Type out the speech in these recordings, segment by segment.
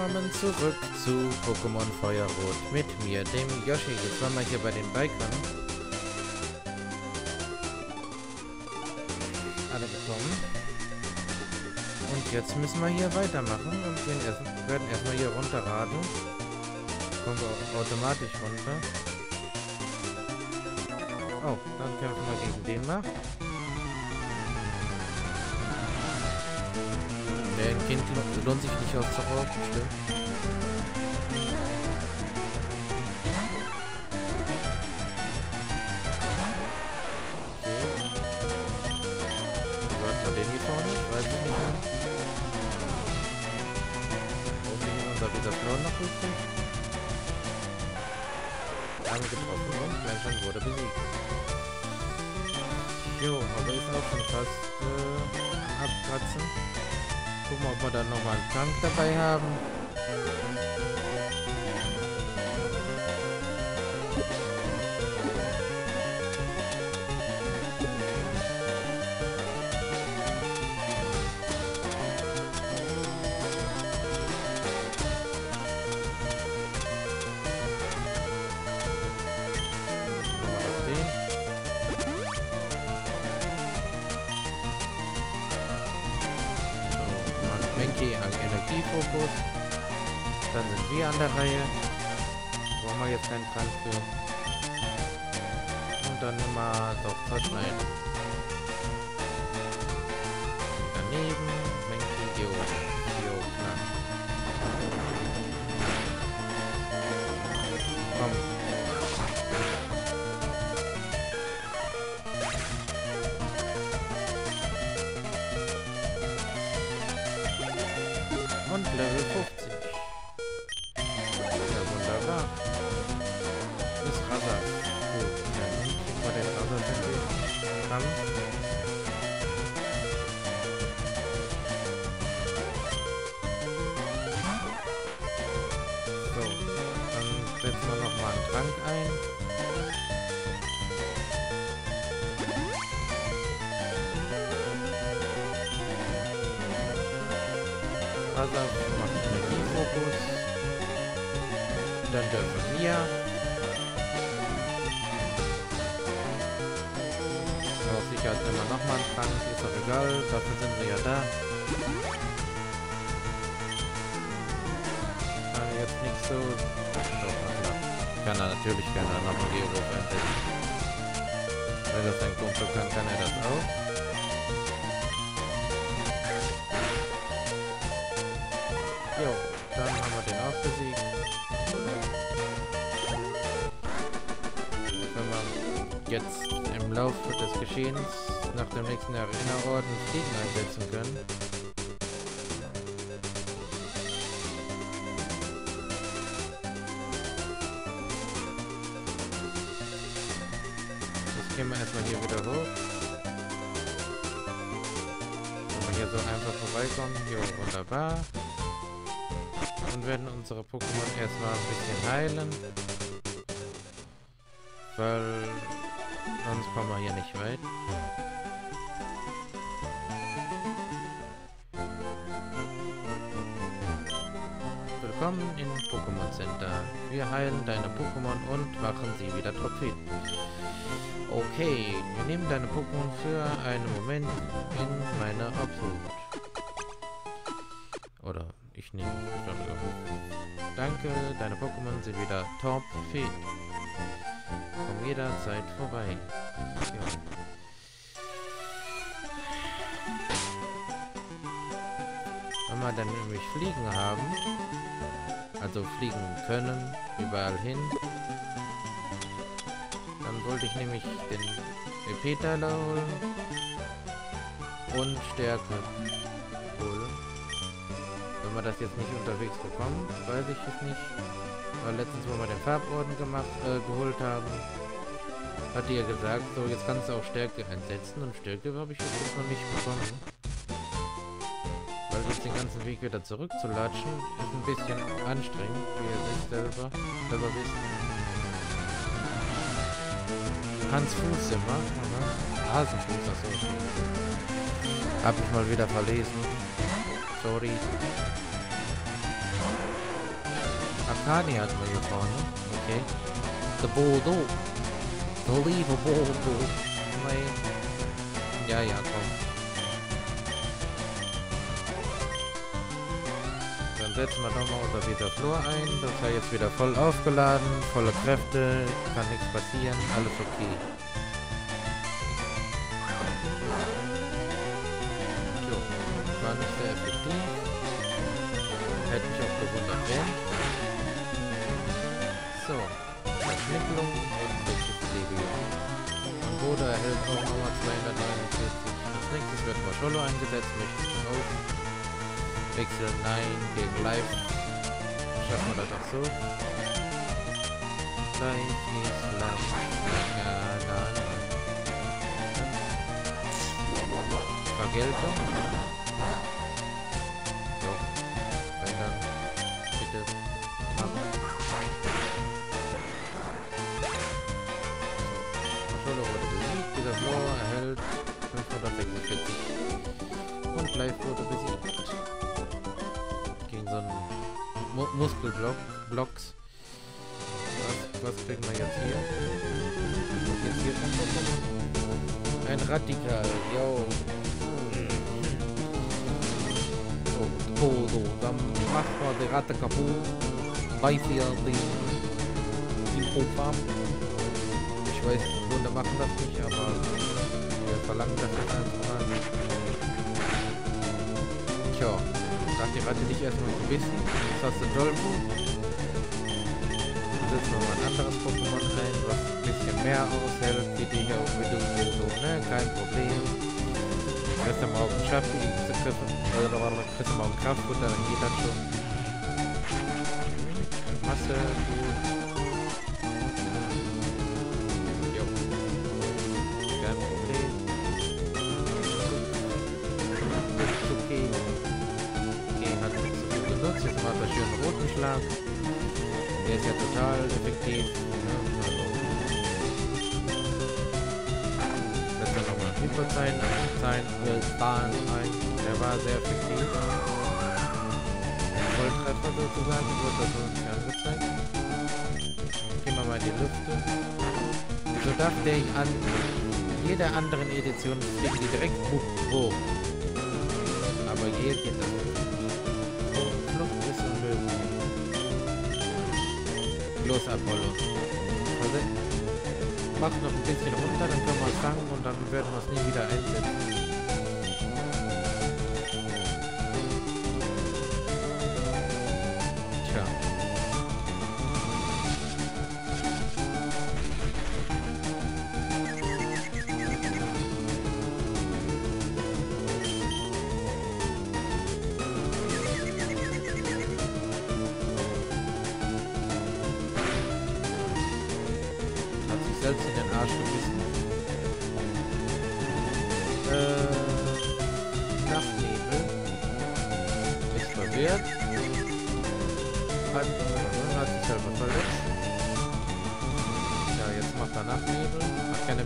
willkommen zurück zu Pokémon Feuerrot mit mir, dem Yoshi. Jetzt waren wir hier bei den Bikern. Alle bekommen. Und jetzt müssen wir hier weitermachen und erst, werden erstmal hier runterradeln. Kommen wir auch automatisch runter. Oh, dann kämpfen wir gegen den mal. Kind lohnt sich nicht stimmt. dieser Knochen noch richtig? Angetroffen und Menschen wurde besiegt. Jo, aber ist auch schon fast äh, abkratzen. Gucken wir, ob wir dann nochmal einen Tank dabei haben. An Energiefokus. Dann sind wir an der Reihe. Brauchen wir jetzt keinen Trank für. Und dann immer doch verschneiden. Daneben Menki Geo. Rasas. Gut, dann kriegen wir den in den Kampf. So, dann setzen wir nochmal einen Trank ein. Wasser, macht Energiefokus. Dann dürfen wir. Sicherheit immer nochmal ein Trank, ist auch egal, dafür sind wir ja da. Kann jetzt nicht so. Doch. Kann er natürlich gerne nochmal Georg einsetzen. Wenn das ein Kumpel kann, kann er das auch. Jo, dann haben wir den auch besiegt. Wenn wir jetzt im Laufe des Geschehens nach dem nächsten Erinnerorden Fliegen einsetzen können. Jetzt gehen wir erstmal hier wieder hoch. Wenn wir hier so einfach vorbeikommen. Jo, wunderbar und werden unsere Pokémon erstmal ein bisschen heilen. Weil sonst kommen wir hier nicht weit. Willkommen im Pokémon Center. Wir heilen deine Pokémon und machen sie wieder Trophäen. Okay, wir nehmen deine Pokémon für einen Moment in meine Obhut. Oder ich nehme Danke, deine Pokémon sind wieder top fit. Jederzeit vorbei. Ja. Wenn wir dann nämlich Fliegen haben, also fliegen können, überall hin, dann wollte ich nämlich den EP-Teiler holen und Stärke holen. Wenn wir das jetzt nicht unterwegs bekommen, weiß ich es nicht. Weil letztens, wo wir den Farborden gemacht, äh, geholt haben, hat ja gesagt, so jetzt kannst du auch Stärke einsetzen und Stärke habe ich jetzt noch nicht bekommen. Weil jetzt den ganzen Weg wieder zurückzulatschen, ist ein bisschen anstrengend, wie ihr sich selber, selber wisst. Hans Fuß immer, Hasenfuß, achso. Hab ich mal wieder verlesen. Sorry. Kani hatten wir hier vorne. Okay. The Bodo. Nein. Ja, ja, komm. Dann setzen wir nochmal unser Vita Flor ein. Das war jetzt wieder voll aufgeladen, volle Kräfte, kann nichts passieren, alles okay. Eingesetzt, möchte ich auch wechseln. Nein, gegen Live. Schaffen wir das auch so. Live ist live. Ja, nein. Vergeltung. So. Wenn dann bitte machen. Solo wurde besiegt. Dieser Floor erhält 546. Live wurde besiegt. Gegen so einen Mu Muskelblock. Was, was kriegen wir jetzt hier? Jetzt hier ein Radikal. Yo. Oh, so. Dann machen wir die Ratte kaputt. Weiß ihr den Infofarm. Ich weiß, Hunde machen das nicht, aber wir verlangen das jetzt einfach mal. Tja, sagt die Ratte dich erstmal zu wissen. Jetzt hast du Dolphin. Dann setzen wir mal ein anderes Pokémon rein, was ein bisschen mehr aushält, die auch mit dem so, ne? Kein Problem. Kriegst du morgen Schaffi, kriegst du morgen Kraftfutter, dann geht das schon. Masse, gut. Total effektiv. Setzt er nochmal ein, sein, äh, Bahn ein. Der war sehr effektiv. Volltreffer sozusagen, wird das nicht angezeigt. Gehen wir mal in die Lüfte. So dachte ich an jeder anderen Edition die direkt hoch. Aber hier geht das nicht. Los, Apollo. Mach noch ein bisschen runter, dann können wir es fangen und dann werden wir es nie wieder einsetzen.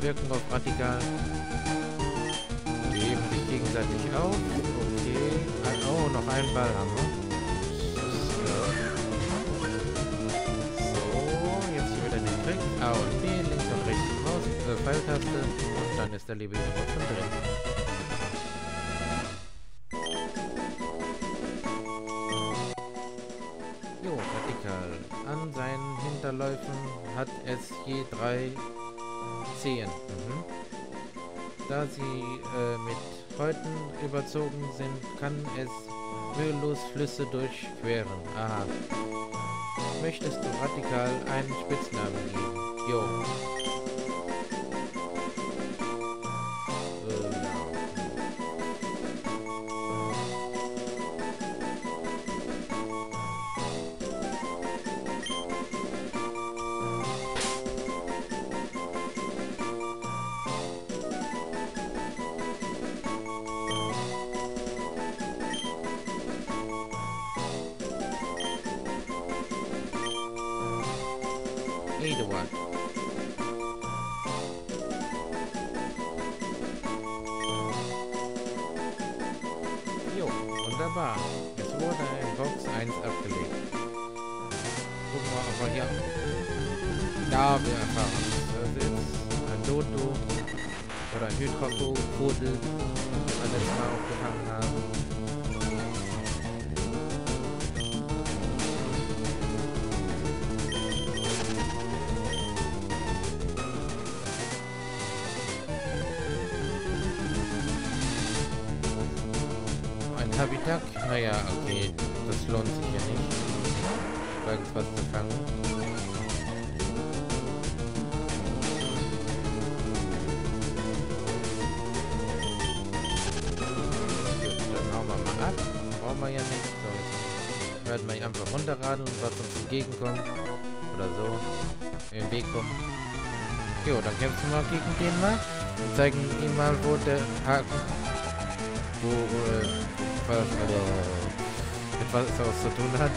Wirkung auf Radikal. Die heben sich gegenseitig auf. Okay. Ein, oh, noch einen Ball haben wir. So, jetzt wieder den Trick. A und B, links und rechts Maus, äh, Pfeiltaste und dann ist der liebe Junge schon drin. Jo, Radikal. An seinen Hinterläufen hat es je drei Zehen. Mhm. Da sie äh, mit Häuten überzogen sind, kann es mühelos Flüsse durchqueren. Aha. Möchtest du radikal einen Spitznamen geben? Jo. Eduard. Jo, wunderbar. Es wurde in Box 1 abgelegt. aber hier. Ja, wir erfahren es. Das ist ein Dodo oder ein Hydrofodel, den wir letztes Mal aufgefangen haben. Habitat? Naja, okay, das lohnt sich ja nicht, irgendwas zu fangen. Werden wir einfach runterradeln, was uns entgegenkommt. Oder so. Im Weg kommen. Jo, dann kämpfen wir gegen den mal. Und zeigen ihm mal, wo der Haken... Wo, äh, was, also, etwas was zu tun hat.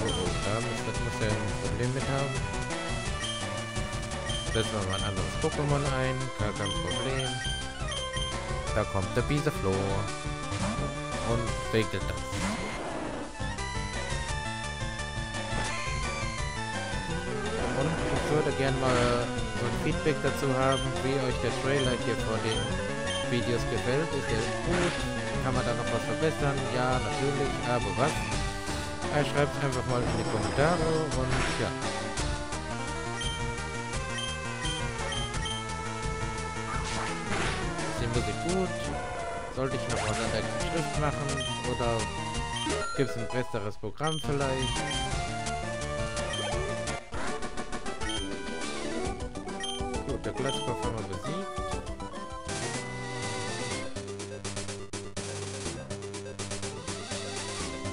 Oh, oh, da muss, er ein Problem mit haben. Setzen wir mal ein anderes Pokémon ein, gar kein Problem. Da kommt der Bisefloh und regelt das. Würde gerne mal so ein Feedback dazu haben, wie euch der Trailer hier vor den Videos gefällt. Ist der gut? Kann man da noch was verbessern? Ja, natürlich, aber was? Äh, Schreibt einfach mal in die Kommentare und ja. Ist die Musik gut? Sollte ich noch was an der Schrift machen? Oder gibt es ein besseres Programm vielleicht? Der wir besiegt.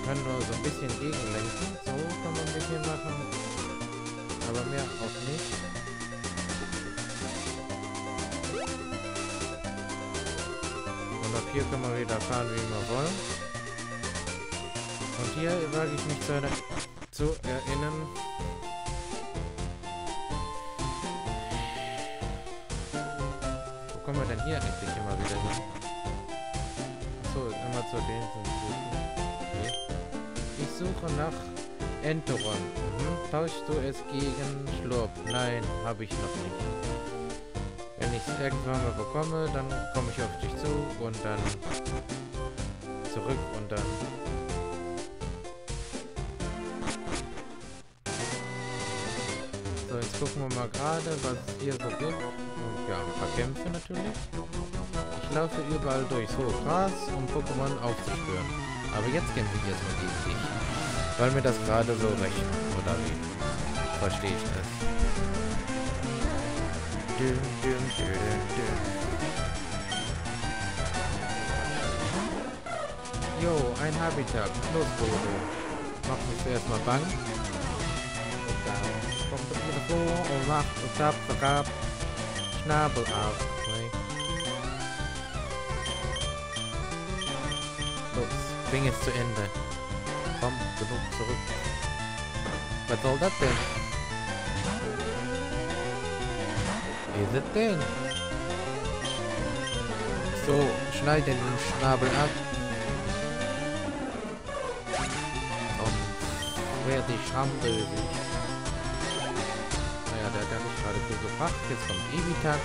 Kann nur so ein bisschen gegenlenken. So kann man ein bisschen machen. Aber mehr auch nicht. Und ab hier können wir wieder fahren, wie wir wollen. Und hier wage ich mich zu, zu erinnern. Hier endlich immer wieder hin? Achso, immer zu den suchen. Okay. Ich suche nach Enteron. Mhm. Tauschst du es gegen Schlurp? Nein, habe ich noch nicht. Wenn ich es irgendwann mal bekomme, dann komme ich auf dich zu und dann zurück und dann... gucken wir mal gerade, was es hier so gibt. Und ja, ein paar Kämpfe natürlich. Ich laufe überall durchs hohe Gras, um Pokémon aufzuspüren. Aber jetzt kämpfe ich erstmal gegen dich. Weil mir das gerade so recht oder wie? Verstehe ich das. Düm, düm, düm, düm. Jo, ein Habitat. Los, Bodo. Mach mich zuerst mal bang. Vor und macht und tappt, vergab. Schnabel ab. Nee. Los, bring es zu Ende. Komm, genug zurück. Was soll das denn? Ist es denn? So, schneid den Schnabel ab. Und werde ich schambösig. Gerade viel gebracht. Jetzt kommt Evitak.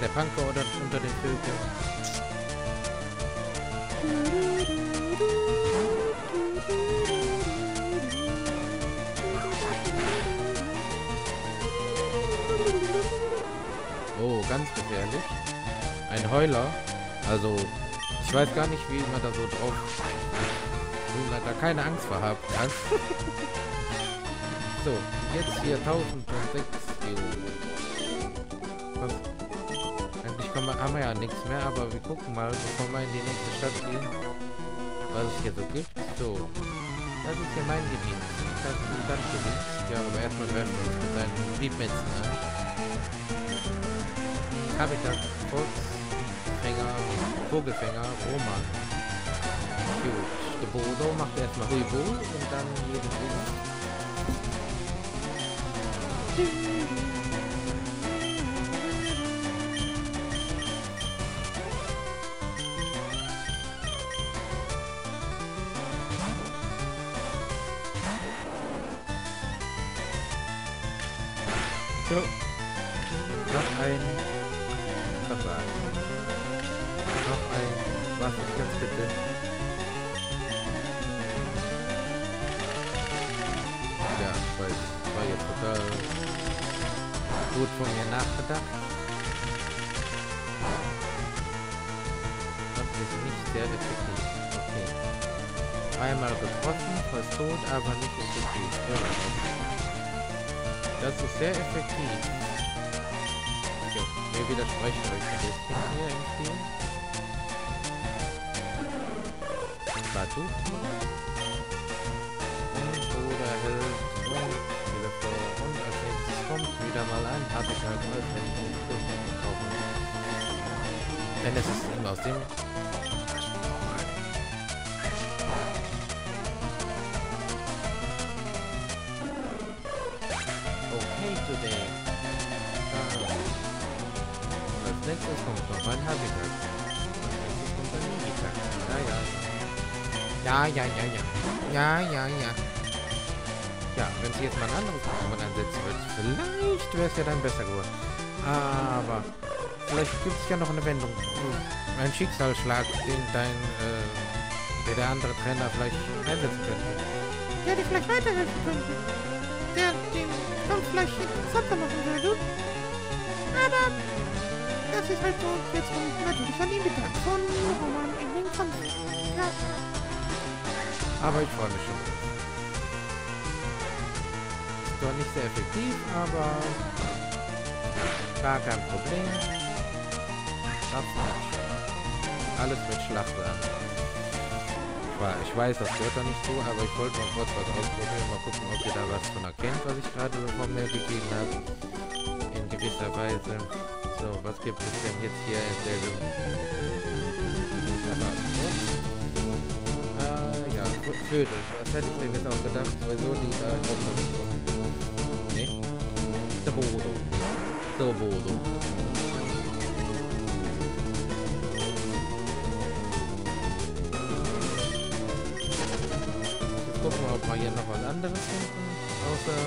Der Panker oder unter den Vögeln. Oh, ganz gefährlich. Ein Heuler. Also, ich weiß gar nicht, wie man da so drauf... Man da keine Angst vor haben so, jetzt hier 1006 EU. Was? Eigentlich kann man, haben wir ja nichts mehr, aber wir gucken mal, bevor wir in die nächste Stadt gehen, was es hier so gibt. So, das ist hier mein Gebiet. Das ist ein Landgebiet. Ja, aber erstmal werden wir uns mit seinen Liebmetzen an. Habitat, Volksfänger, Vogelfänger, Roman. Gut. Der Bodo macht erstmal Huibu und dann jedes wieder. Yuk. Ngapain? Apa? Ngapain? Masuk ke situ. Total gut von mir nachgedacht. Das ist nicht sehr effektiv. Okay. Einmal getroffen, fast tot, aber nicht effektiv. Ja. Das ist sehr effektiv. Okay, wir widersprechen euch ein bisschen hier im Spiel. Baduki. Wieder mal ein Habitat, als wenn ich nicht kaufen. Denn es ist immer aus dem nächstes kommt noch ein Habitat. Nächstes kommt ein Minitak. Ja, ja. Ja, ja, ja, ja. Ja, ja, ja. Ja, wenn sie jetzt mal ein anderes Pokémon einsetzen wird, vielleicht wäre es ja dann besser geworden. Aber vielleicht gibt es ja noch eine Wendung. Ein Schicksalsschlag, den dein, äh, der, der andere Trainer vielleicht einsetzen könnte. Der dir vielleicht weiterhelfen könnte. Der den Kampf vielleicht interessanter machen würde. Aber das ist halt so jetzt von natürlich an ihm gedacht. Von Roman in den Kampf. Ja. Aber ich freue mich schon. Zwar nicht sehr effektiv, aber gar kein Problem. Das Alles mit Schlachtsamen. Ich weiß, das gehört da nicht so, aber ich wollte mal kurz was ausprobieren. Mal gucken, ob ihr da was von erkennt, was ich gerade von mir gegeben habe. In gewisser Weise. So, was gibt es denn jetzt hier in der... Ah, ja, Vögel. Was hätte ich denn jetzt auch gedacht? Sowieso die da äh, Bodo. Der Bodo. Jetzt gucken wir, ob wir hier noch was anderes finden. Außer...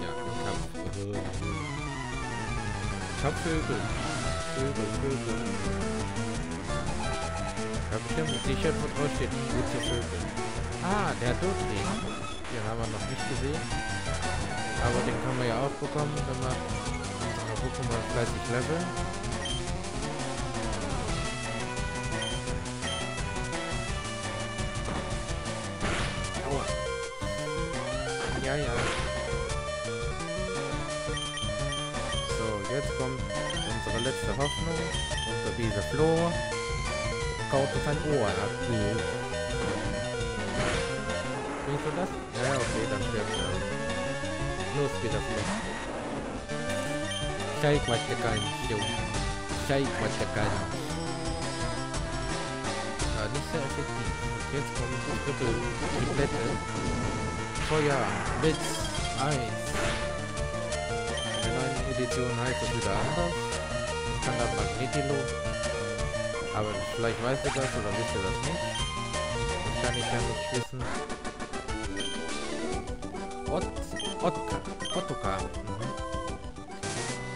Ja, Kampf. Ich hab Vögel. Vögel, Vögel. Ja, bestimmt ein T-Shirt, wo drauf steht, gute Vögel. Ah, der Dotri. Den haben wir noch nicht gesehen. Aber den können wir ja auch bekommen, wenn wir unsere Pokémon fleißig leveln. Aua. Ja, ja. Jetzt kommt unsere letzte Hoffnung. Unser Wiese Flo kaut uns ein Ohr ab. Siehst du das? Ja, okay, dann stirbt er. Los, wieder Flo. Zeig, was der kann. Zeig, was der kann. Ja, nicht sehr effektiv. Jetzt kommt die dritte. Feuer, Blitz, Eis. Edition heißt das wieder anders. Kann da Magnetilo. Aber vielleicht weißt du das oder wisst ihr das nicht. Das kann ich ja nicht wissen. Ot Otka. Otoka. Mhm.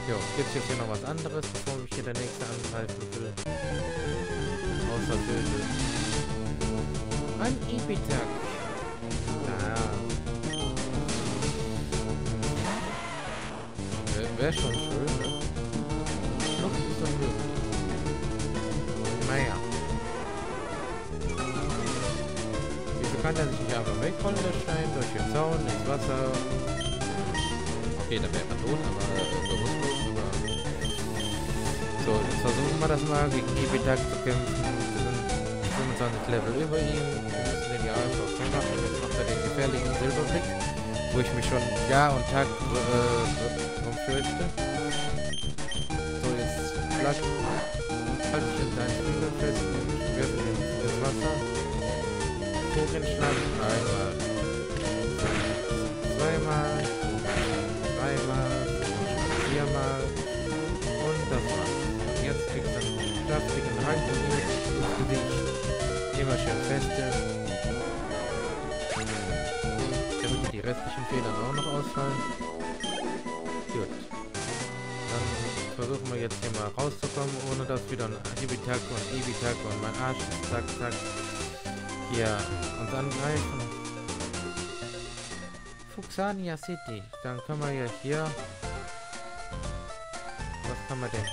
Jo, gibt es jetzt hier noch was anderes, bevor mich hier der nächste angreifen will? Außer Vögel. Ein Ibitak. Wäre schon schön, ne? Schlucht ist doch möglich. Naja. Wieso kann er sich nicht einfach wegrollen, der Stein, durch den Zaun, ins Wasser? Okay, da wäre er tot, aber äh, bewusstlos, aber... So, jetzt versuchen wir das mal, gegen Ebitak zu kämpfen. Wir sind 25 Level über ihm. Wir müssen den ja einfach so machen. Jetzt macht er den gefährlichen Silberblick, wo ich mich schon Jahr und Tag äh, fürchte. So, jetzt bleib, halt in deinen Finger fest und wirf ihn ins Wasser. Kuchenschlag einmal. Zweimal. Viermal. Und das war's. Jetzt kriegst du einen kräftigen Rand ins Gesicht. Immer schön feste. Damit die restlichen Federn auch noch ausfallen. dann versuchen wir jetzt hier mal rauszukommen, ohne dass wieder ein Ibitak und Ibitak und mein Arsch zack, zack hier uns angreifen. Fuxania City. Dann können wir ja hier... Kann man denn?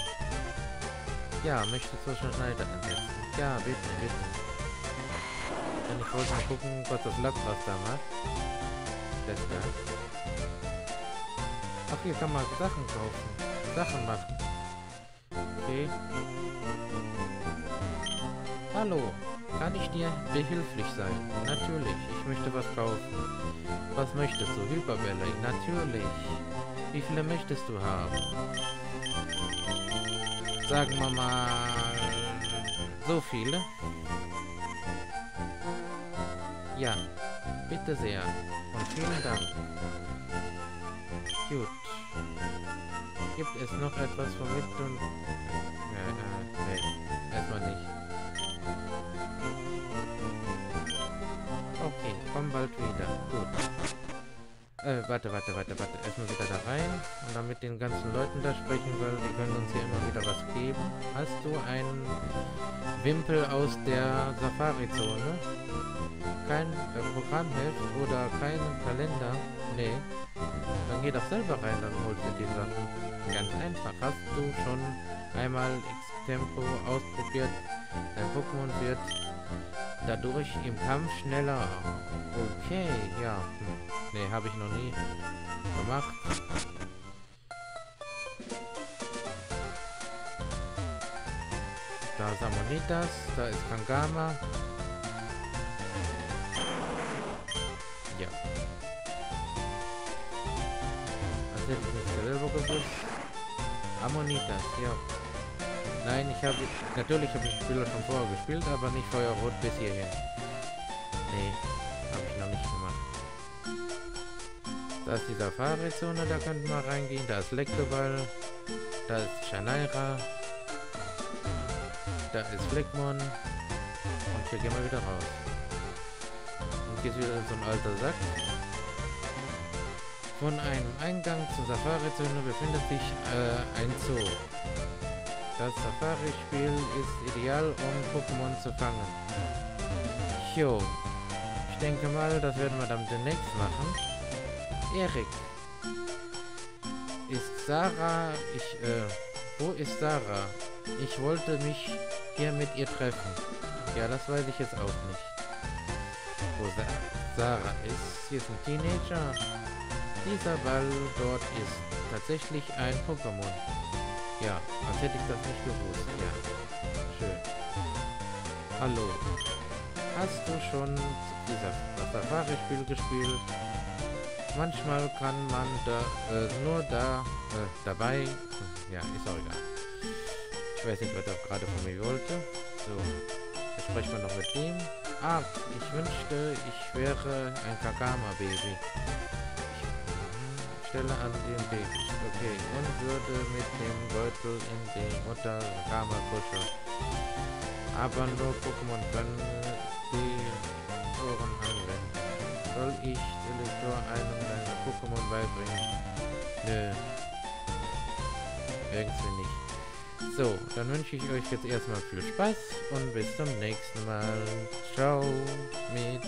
Ja, möchtest du schon Schneider einsetzen? Ja, bitte, bitte. Denn ich wollte mal gucken, was das Lackras da macht. Das da. Ach, hier kann man Sachen kaufen. Sachen machen. Okay. Hallo. Kann ich dir behilflich sein? Natürlich. Ich möchte was kaufen. Was möchtest du? Hyperbälle? Natürlich. Wie viele möchtest du haben? Sagen wir mal... So viele? Ja. Bitte sehr. Und vielen Dank. Gut. Gibt es noch etwas, womit du... Äh, äh, nee. Erstmal nicht. Okay, komm bald wieder. Gut. Äh, warte, warte, warte, warte. Erstmal wieder da rein und dann mit den ganzen Leuten da sprechen, weil die können uns hier immer wieder was geben. Hast du einen Wimpel aus der Safari-Zone? Kein äh, Programmheft oder keinen Kalender? Nee. Dann geh doch selber rein, dann holst du die Sachen. Ganz einfach. Hast du schon einmal X-Tempo ausprobiert? Dein Pokémon wird dadurch im Kampf schneller. Okay, ja. Hm. Nee, habe ich noch nie gemacht. Da ist Ammonitas, da ist Kangama. Ja. Was hätte ich nicht selber gewusst? Ammonitas, ja. Nein, ich habe... Natürlich habe ich Spieler schon vorher gespielt, aber nicht Feuerrot bis hierhin. Nee, habe ich noch nicht gemacht. Da ist die Safari-Zone, da könnten wir reingehen. Da ist Lektoball. Da ist Shanaira. Da ist Fleckmon. Und hier gehen wir wieder raus. Und hier ist wieder so ein alter Sack. Von einem Eingang zur Safari-Zone befindet sich äh, ein Zoo. Das Safari-Spiel ist ideal, um Pokémon zu fangen. Jo. Ich denke mal, das werden wir dann demnächst machen. Erik. Ist Sarah... Ich, äh... Wo ist Sarah? Ich wollte mich hier mit ihr treffen. Ja, das weiß ich jetzt auch nicht. Wo Sa Sarah ist? Sie ist ein Teenager. Dieser Ball dort ist tatsächlich ein Pokémon. Ja, als hätte ich das nicht gewusst. Ja, schön. Hallo. Hast du schon dieser Safari-Spiel gespielt? Manchmal kann man da äh, nur da äh, dabei. Ja, ist auch egal. Ich weiß nicht, was er gerade von mir wollte. So, jetzt sprechen wir noch mit ihm. Ah, ich wünschte, ich wäre ein Kakama-Baby. Stelle an den Baby. Okay, und würde mit dem Beutel in die Mutter Kama kuscheln. Aber nur Pokémon können die Ohren anwenden. Soll ich Elektor einem deiner Pokémon beibringen? Nö. Irgendwie nicht. So, dann wünsche ich euch jetzt erstmal viel Spaß und bis zum nächsten Mal. Ciao mit